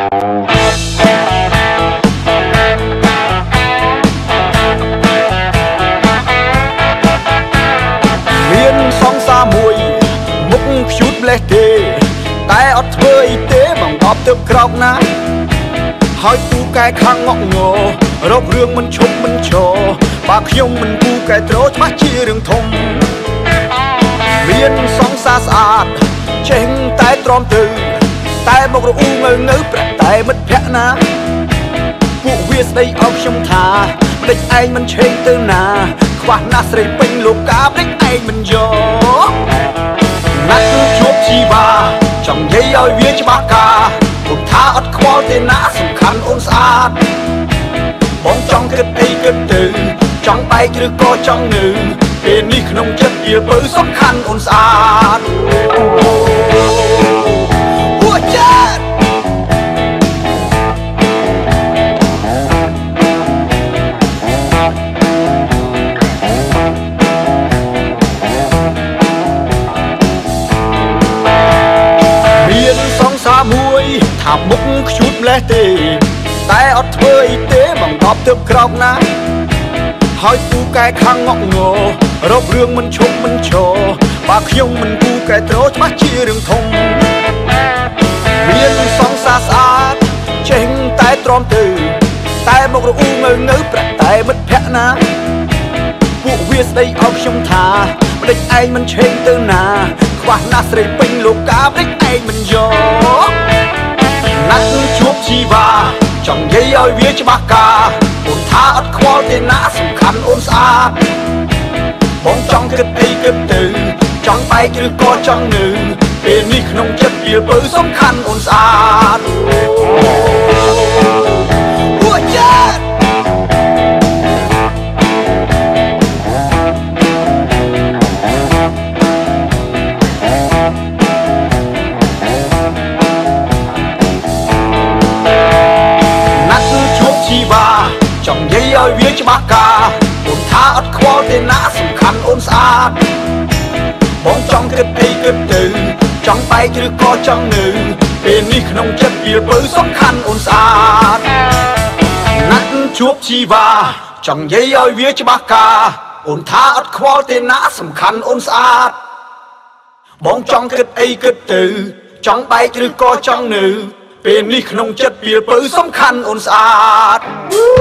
មានសង្សារមួយមុខខ្ជូតម្លេះទេតែអត់ធ្វើអីទេបងបបទៅក្រោកណាហើយពូកែខាងងក់ងរករឿងមិនឈប់មិនឈរបើខ្ញុំមិនពូកែត្រូច្បាស់ជារឿងធំមានសង្សារស្អាតចេះតែទ្រាំទៅ តែមករអ៊ូងើងើប្រាក់តែមិត្តភក្តិណា ពួកវាស្ដីអោបខ្ញុំថាម្ដេចឯងមិនឆេងទៅណា ខ្វះណាស់ស្រីពេញលោកកាម្ដេចឯងមិនយកណាត់ជួបជីវ៉ាចង់និយាយឲ្យវាច្បាស់ការពុំថាអត់ខ្វល់ទេណាសំខាន់អូនស្អាតបងចង់គិតអីគិតទៅចង់បែកឬក៏ចង់នៅពេលនេះក្នុងចិត្តវាពើសំខាន់អូនស្អាតពួ មួយថាមុខខ្ជូតម្លេះទេ តែអត់ធ្វើអីទេបងតបទៅក្រោកណា ហើយពូកែខាងងក់ងរករឿងមិនឈប់មិនឈរបើខ្ញុំមិនពូកែត្រូច្បាស់ជារឿងធំមានសង្សារស្អាតចេះតែទ្រាំទៅតែមករអ៊ូងើងើប្រាក់តែមិត្តភក្តិណាពួកវាស្ដីអោបខ្ញុំថាម្ដេចឯងមិនឆេងទៅណាខ្វះណាស់ស្រីពេញលោកកាម្ដេចឯងមិនយក ចង់និយាយឲ្យវាច្បាស់ការអូនថាអត់ខ្វល់ទេណាសំខាន់អូនស្អាតបងចង់គិតអីគិតទៅចង់បែកឬក៏ចង់នៅពេលនេះក្នុងចិត្តវាពើសំខាន់អូនស្អាតពួ ឲ្យវាច្បាស់ការអូនថាអត់ខ្វល់ទេណាសំខាន់អូនស្អាតបងចង់គិតអីគិតទៅចង់បែកឬក៏ចង់នៅពេលនេះក្នុងចិត្តវាពើសំខាន់អូនស្អាតណាត់ជួបជីវ៉ាចង់និយាយឲ្យវាច្បាស់ការអូនថាអត់ខ្វល់ទេណាសំខាន់អូនស្អាតបងចង់គិតអីគិតទៅចង់បែកឬក៏ចង់នៅពេលនេះក្នុងចិត្តវាពើសំខាន់អូនស្អាត